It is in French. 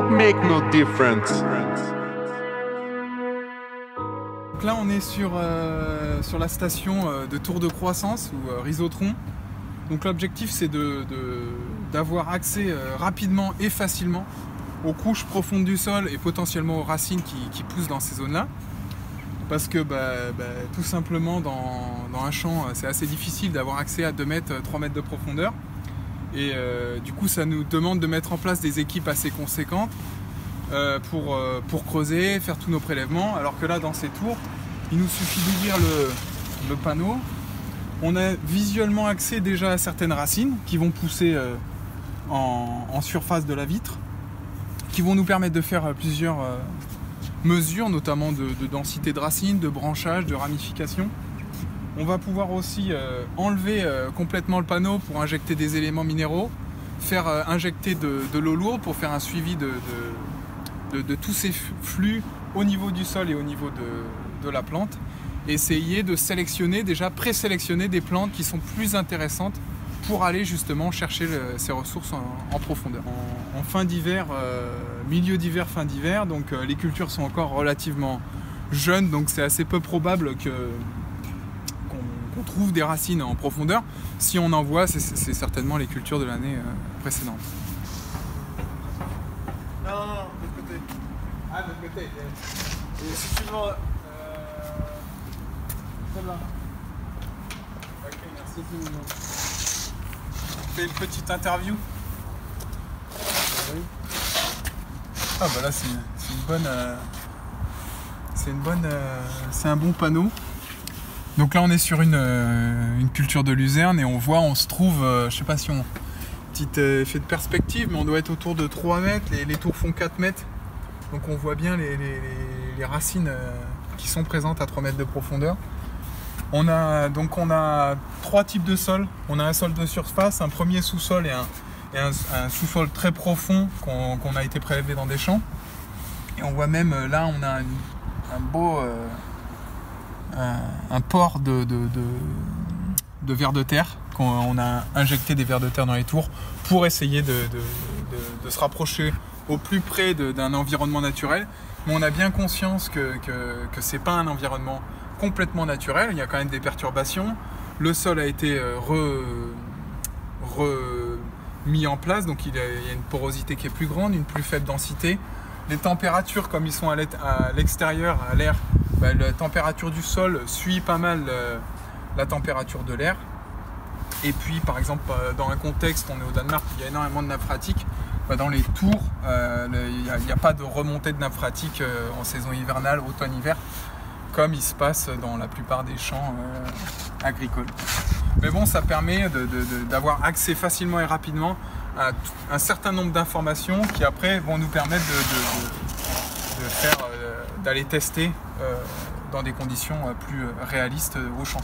make no difference. Donc là, on est sur, euh, sur la station euh, de Tour de Croissance ou euh. Donc l'objectif, c'est de- de- d'avoir accès euh, rapidement et facilement aux couches profondes du sol et potentiellement aux racines qui, poussent dans ces zones-là. Parce que bah, bah, tout simplement, dans, dans un champ, c'est assez difficile d'avoir accès à 2 mètres, 3 mètres de profondeur. Et euh, du coup, ça nous demande de mettre en place des équipes assez conséquentes euh, pour, euh, pour creuser, faire tous nos prélèvements. Alors que là, dans ces tours, il nous suffit d'ouvrir le, le panneau. On a visuellement accès déjà à certaines racines qui vont pousser en, en surface de la vitre, qui vont nous permettre de faire plusieurs mesures, notamment de, de densité de racines, de branchage, de ramification. On va pouvoir aussi euh, enlever euh, complètement le panneau pour injecter des éléments minéraux, faire euh, injecter de, l'eau lourde pour faire un suivi de, tous ces flux au niveau du sol et au niveau de, la plante. Essayer de sélectionner, déjà présélectionner des plantes qui sont plus intéressantes pour aller justement chercher ces ressources en, profondeur. En, en fin d'hiver, milieu d'hiver, fin d'hiver, donc les cultures sont encore relativement jeunes, donc c'est assez peu probable que qu'on trouve des racines en profondeur. Si on en voit, c'est- certainement les cultures de l'année euh, précédente. Non, non, non, de l'autre côté. Ah, de l'autre côté. Et si tu veux. Euh... Celle-là. Ok, merci. On fait une petite interview. Ah bah là c'est c'est une bonne. euh, c'est une bonne. euh, c'est un bon panneau. Donc là on est sur une, euh, une culture de luzerne et on voit, on se trouve, euh, je sais pas si on. Petit euh, effet de perspective, mais on doit être autour de 3 mètres, les, les tours font 4 mètres. Donc on voit bien les, racines euh, qui sont présentes à 3 mètres de profondeur. On a donc on a trois types de sols. On a un sol de surface, un premier sous-sol et un, sous-sol très profond qu'on a été prélevé dans des champs. Et on voit même là on a un, beau un, port de, de, vers de terre. On a injecté des vers de terre dans les tours pour essayer de, se rapprocher au plus près d'un environnement naturel. Mais on a bien conscience que, que c'est pas un environnement complètement naturel, il y a quand même des perturbations. Le sol a été euh, re- remis en place, donc il y a une porosité qui est plus grande, une plus faible densité. Les températures, comme ils sont à l'extérieur, à l'air, bah, la température du sol suit pas mal euh, la température de l'air. Et puis, par exemple, euh, dans un contexte, on est au Danemark, il y a énormément de nappes. Bah, dans les tours, euh, il n'y a, pas de remontée de nappes en saison hivernale, automne-hiver comme il se passe dans la plupart des champs agricoles. Mais bon, ça permet d'avoir accès facilement et rapidement à un certain nombre d'informations qui après vont nous permettre euh, d'aller tester euh, dans des conditions euh, plus réalistes au champ.